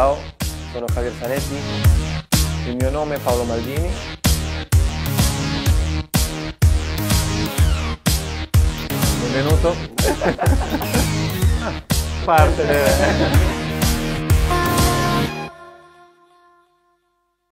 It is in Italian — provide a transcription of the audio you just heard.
Ciao, sono Javier Zanetti, il mio nome è Paolo Maldini. Benvenuto. Parte.